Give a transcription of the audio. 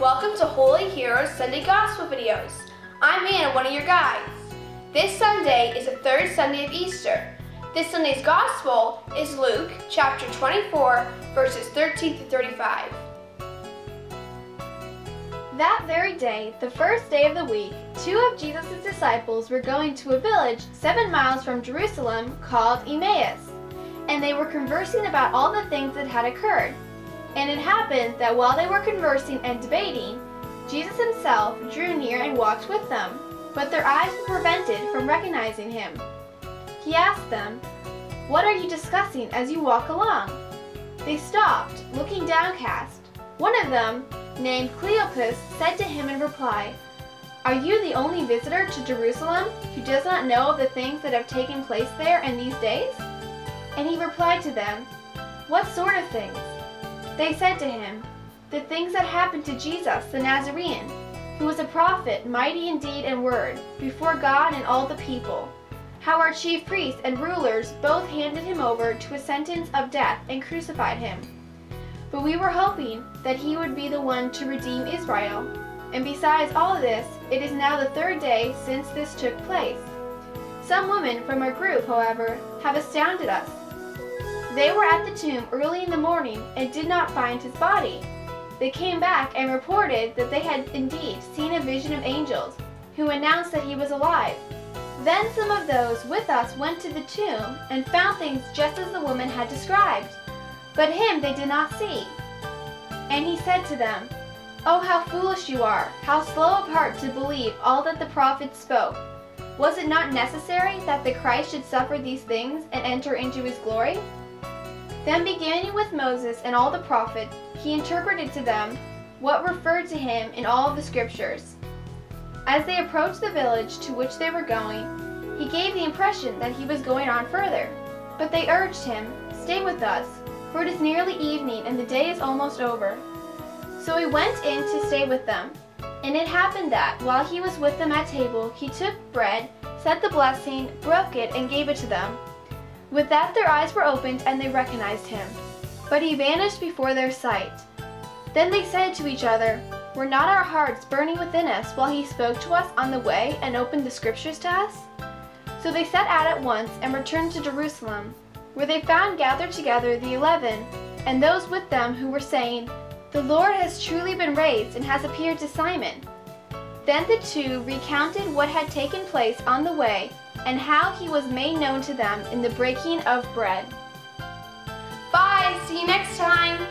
Welcome to Holy Heroes Sunday Gospel videos. I'm Anna, one of your guides. This Sunday is the third Sunday of Easter. This Sunday's Gospel is Luke chapter 24, verses 13 to 35. That very day, the first day of the week, two of Jesus' disciples were going to a village seven miles from Jerusalem called Emmaus, and they were conversing about all the things that had occurred. And it happened that while they were conversing and debating, Jesus himself drew near and walked with them, but their eyes were prevented from recognizing him. He asked them, What are you discussing as you walk along? They stopped, looking downcast. One of them, named Cleopas, said to him in reply, Are you the only visitor to Jerusalem who does not know of the things that have taken place there in these days? And he replied to them, What sort of things? They said to him, The things that happened to Jesus the Nazarene, who was a prophet, mighty in deed and word, before God and all the people. How our chief priests and rulers both handed him over to a sentence of death and crucified him. But we were hoping that he would be the one to redeem Israel. And besides all this, it is now the third day since this took place. Some women from our group, however, have astounded us. They were at the tomb early in the morning and did not find his body. They came back and reported that they had indeed seen a vision of angels, who announced that he was alive. Then some of those with us went to the tomb and found things just as the woman had described, but him they did not see. And he said to them, Oh, how foolish you are, how slow of heart to believe all that the prophets spoke. Was it not necessary that the Christ should suffer these things and enter into his glory? Then beginning with Moses and all the prophets, he interpreted to them what referred to him in all the scriptures. As they approached the village to which they were going, he gave the impression that he was going on further. But they urged him, Stay with us, for it is nearly evening and the day is almost over. So he went in to stay with them. And it happened that, while he was with them at table, he took bread, said the blessing, broke it, and gave it to them. With that their eyes were opened and they recognized him. But he vanished before their sight. Then they said to each other, Were not our hearts burning within us while he spoke to us on the way and opened the scriptures to us? So they set out at once and returned to Jerusalem, where they found gathered together the eleven, and those with them who were saying, The Lord has truly been raised and has appeared to Simon. Then the two recounted what had taken place on the way and how he was made known to them in the breaking of bread. Bye! See you next time!